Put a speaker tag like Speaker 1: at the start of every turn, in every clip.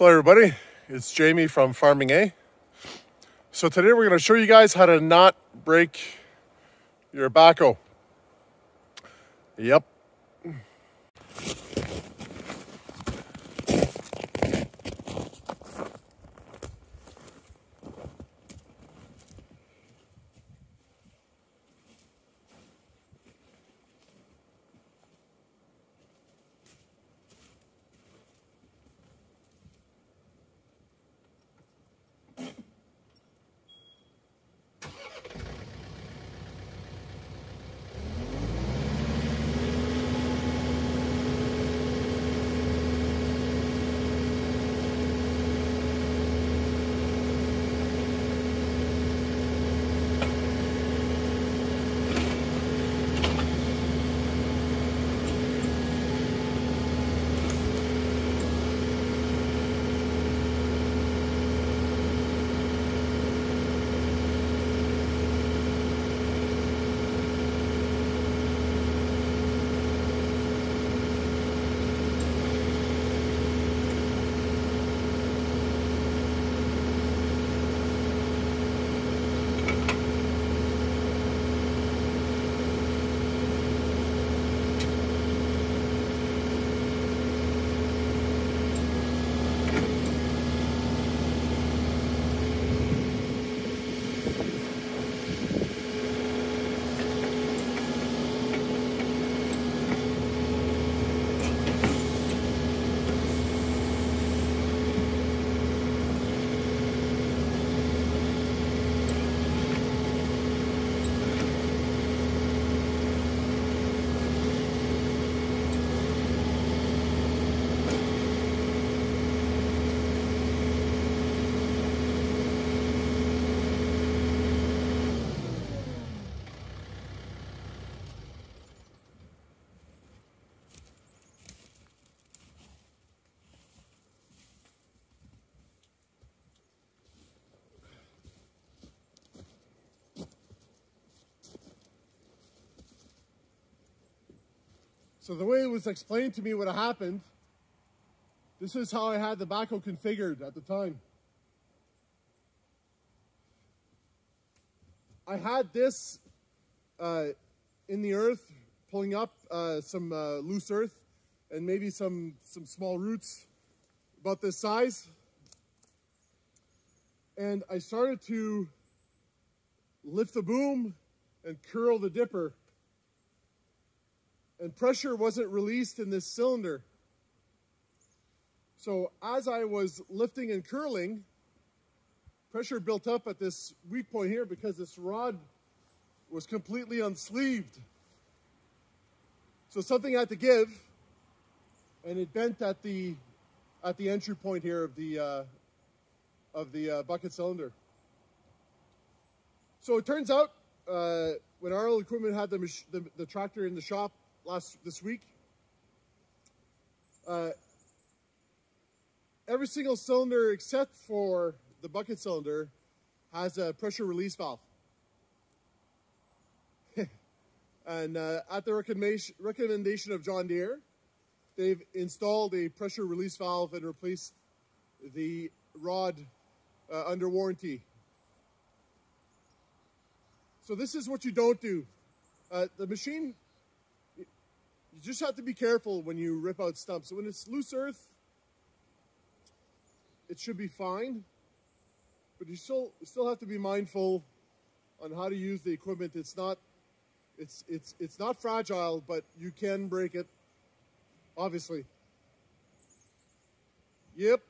Speaker 1: Hello everybody, it's Jamie from FarmingEh. So today we're going to show you guys how to not break your backhoe. Yep, So the way it was explained to me what happened, this is how I had the backhoe configured at the time. I had this uh, in the earth, pulling up uh, some uh, loose earth and maybe some, some small roots about this size. And I started to lift the boom and curl the dipper and pressure wasn't released in this cylinder. So as I was lifting and curling, pressure built up at this weak point here because this rod was completely unsleeved. So something had to give, and it bent at the at the entry point here of the uh, of the uh, bucket cylinder. So it turns out uh, when RL Equipment had the, the, the tractor in the shop, last this week. Uh, every single cylinder except for the bucket cylinder has a pressure release valve. and uh, at the recommendation, of John Deere, they've installed a pressure release valve and replaced the rod uh, under warranty. So this is what you don't do. Uh, the machine you just have to be careful when you rip out stumps. So when it's loose earth, it should be fine. But you still still have to be mindful on how to use the equipment. It's not it's it's it's not fragile, but you can break it. Obviously. Yep.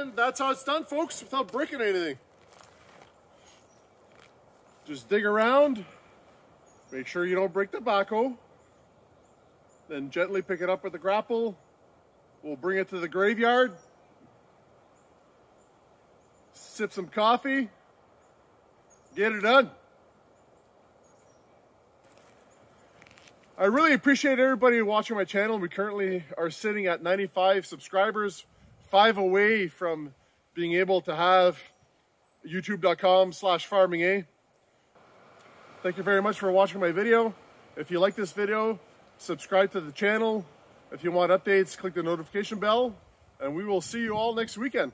Speaker 1: And that's how it's done, folks, without breaking anything. Just dig around, make sure you don't break the backhoe, then gently pick it up with the grapple. We'll bring it to the graveyard, sip some coffee, get it done. I really appreciate everybody watching my channel. We currently are sitting at 95 subscribers, five away from being able to have youtube.com slash FarmingEh. Thank you very much for watching my video. If you like this video, subscribe to the channel. If you want updates, click the notification bell, and we will see you all next weekend.